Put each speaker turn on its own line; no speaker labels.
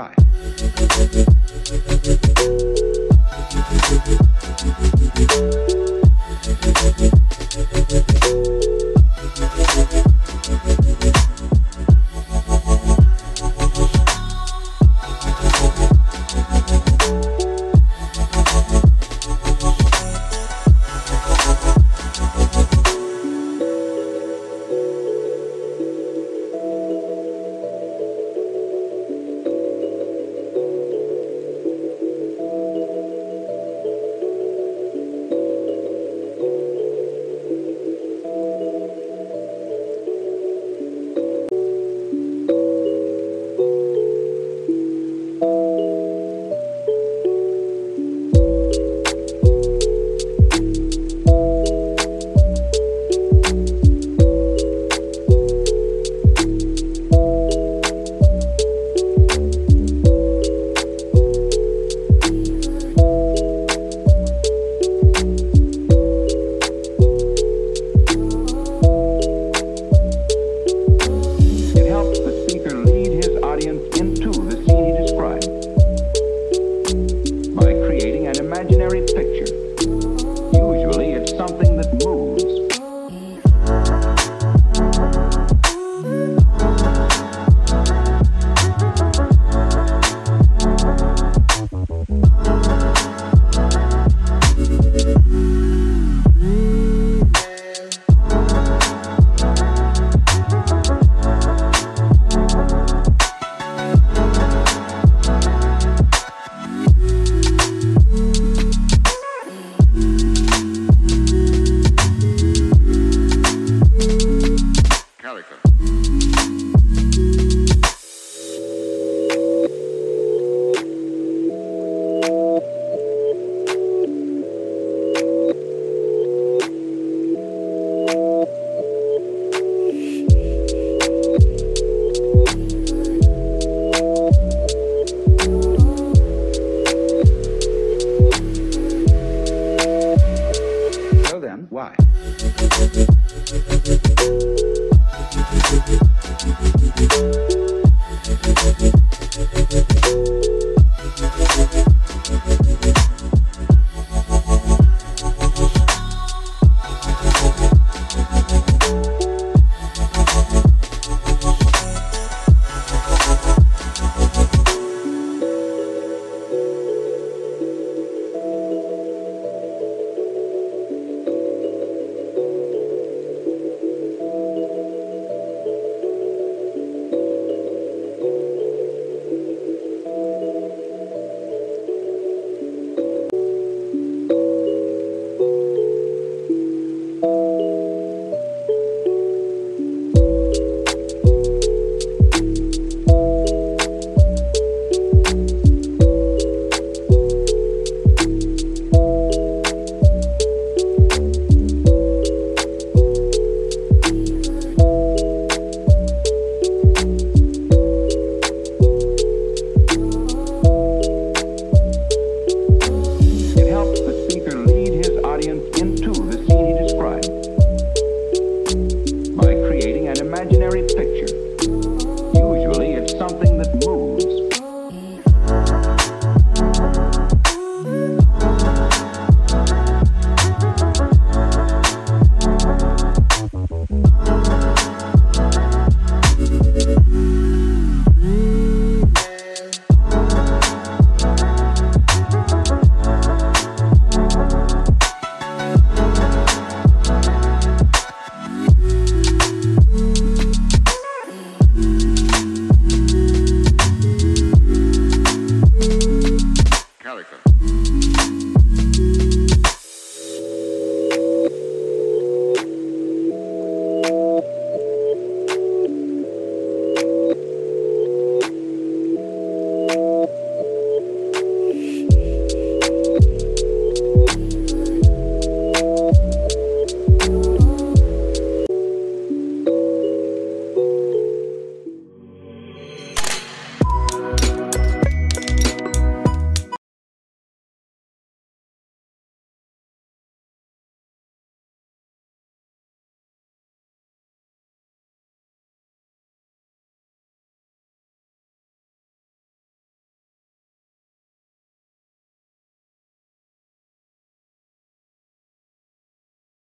why. Thank you. Thank you.